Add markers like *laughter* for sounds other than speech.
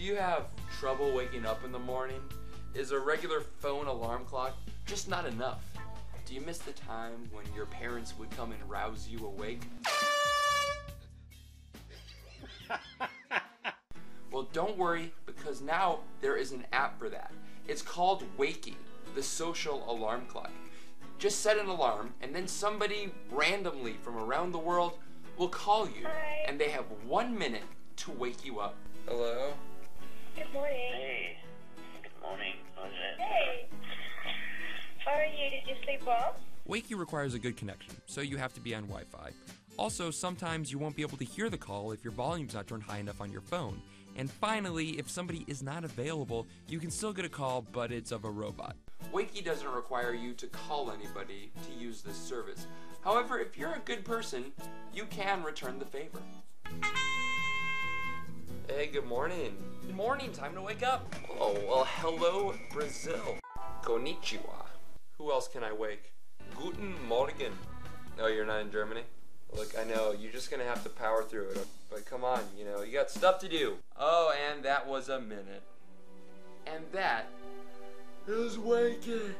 you have trouble waking up in the morning? Is a regular phone alarm clock just not enough? Do you miss the time when your parents would come and rouse you awake? *laughs* well, don't worry because now there is an app for that. It's called Wakie, the social alarm clock. Just set an alarm and then somebody randomly from around the world will call you Hi. and they have one minute to wake you up. Hello? Good morning. Hey. Good morning. How's it? Hey. How are you? Did you sleep well? Wakie requires a good connection, so you have to be on Wi Fi. Also, sometimes you won't be able to hear the call if your volume's not turned high enough on your phone. And finally, if somebody is not available, you can still get a call, but it's of a robot. Wakie doesn't require you to call anybody to use this service. However, if you're a good person, you can return the favor. Hey, good morning. Good morning, time to wake up. Oh, well, hello, Brazil. Konnichiwa. Who else can I wake? Guten Morgen. Oh, you're not in Germany? Look, I know, you're just gonna have to power through it, but come on, you know, you got stuff to do. Oh, and that was a minute. And that is waking.